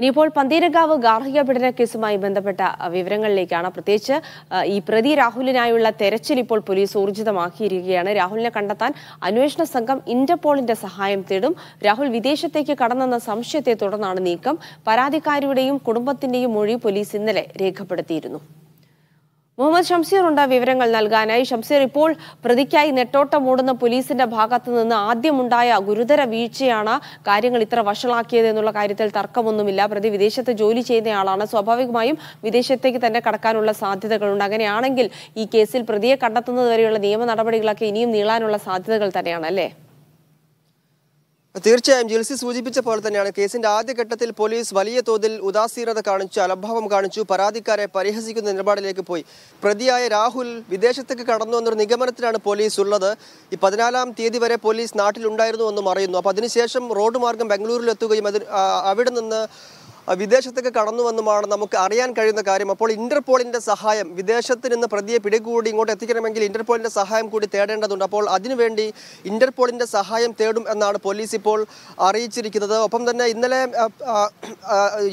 ഇനിയിപ്പോൾ പന്തീരങ്കാവ് ഗാർഹിക പീഡന കേസുമായി ബന്ധപ്പെട്ട വിവരങ്ങളിലേക്കാണ്. പ്രത്യേകിച്ച് ഈ പ്രതി രാഹുലിനായുള്ള തെരച്ചിൽ ഇപ്പോൾ പോലീസ് ഊർജിതമാക്കിയിരിക്കുകയാണ്. രാഹുലിനെ കണ്ടെത്താൻ അന്വേഷണ സംഘം ഇന്റർപോളിന്റെ സഹായം തേടും. രാഹുൽ വിദേശത്തേക്ക് കടന്നെന്ന സംശയത്തെ തുടർന്നാണ് നീക്കം. പരാതിക്കാരിയുടെയും കുടുംബത്തിന്റെയും മൊഴി പോലീസ് ഇന്നലെ രേഖപ്പെടുത്തിയിരുന്നു. മുഹമ്മദ് ഷംസീർ ഉണ്ട വിവരങ്ങൾ നൽകാനായി. ഷംസീർ ഇപ്പോൾ പ്രതിക്കായി നെട്ടോട്ടം ഓടുന്ന പോലീസിന്റെ ഭാഗത്തു നിന്ന് ആദ്യമുണ്ടായ ഗുരുതര വീഴ്ചയാണ് കാര്യങ്ങൾ ഇത്ര വഷളാക്കിയത് എന്നുള്ള കാര്യത്തിൽ തർക്കമൊന്നുമില്ല. പ്രതി വിദേശത്ത് ജോലി ചെയ്യുന്നയാളാണ് സ്വാഭാവികമായും വിദേശത്തേക്ക് തന്നെ കടക്കാനുള്ള സാധ്യതകളുണ്ട്. അങ്ങനെയാണെങ്കിൽ ഈ കേസിൽ പ്രതിയെ കണ്ടെത്തുന്നതുവരെയുള്ള നിയമ നടപടികളൊക്കെ ഇനിയും നീളാനുള്ള സാധ്യതകൾ തന്നെയാണ് അല്ലേ? തീർച്ചയായും ജിൽസി സൂചിപ്പിച്ച പോലെ തന്നെയാണ് കേസിന്റെ ആദ്യഘട്ടത്തിൽ പോലീസ് വലിയ തോതിൽ ഉദാസീനത കാണിച്ചു അലംഭാവം കാണിച്ചു പരാതിക്കാരെ പരിഹസിക്കുന്ന നിലപാടിലേക്ക് പോയി. പ്രതിയായ രാഹുൽ വിദേശത്തേക്ക് കടന്നു എന്നൊരു നിഗമനത്തിലാണ് പോലീസ് ഉള്ളത്. ഈ പതിനാലാം തീയതി വരെ പോലീസ് നാട്ടിലുണ്ടായിരുന്നു എന്നും അറിയുന്നു. അപ്പോൾ അതിനുശേഷം റോഡ് മാർഗം ബാംഗ്ലൂരിൽ എത്തുകയും അതിന് അവിടെ നിന്ന് ആ, കടന്നു വന്നുമാണ് നമുക്ക് അറിയാൻ കഴിയുന്ന കാര്യം. അപ്പോൾ ഇന്റർപോളിന്റെ സഹായം വിദേശത്ത് നിന്ന് പ്രതിയെ പിടികൂടി ഇങ്ങോട്ട് എത്തിക്കണമെങ്കിൽ ഇന്റർപോളിന്റെ സഹായം കൂടി തേടേണ്ടതുണ്ട്. അപ്പോൾ അതിനുവേണ്ടി ഇന്റർപോളിന്റെ സഹായം തേടും എന്നാണ് പോലീസ് ഇപ്പോൾ അറിയിച്ചിരിക്കുന്നത്. ഒപ്പം തന്നെ ഇന്നലെ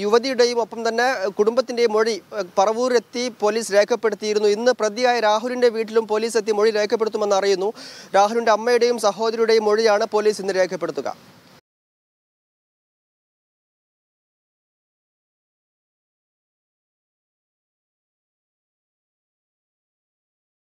യുവതിയുടെയും ഒപ്പം തന്നെ കുടുംബത്തിന്റെയും മൊഴി പറവൂരെത്തി പോലീസ് രേഖപ്പെടുത്തിയിരുന്നു. ഇന്ന് പ്രതിയായ രാഹുലിന്റെ വീട്ടിലും പോലീസ് എത്തി മൊഴി രേഖപ്പെടുത്തുമെന്ന് അറിയുന്നു. രാഹുലിന്റെ അമ്മയുടെയും സഹോദരിയുടെയും മൊഴിയാണ് പോലീസ് ഇന്ന് രേഖപ്പെടുത്തുക.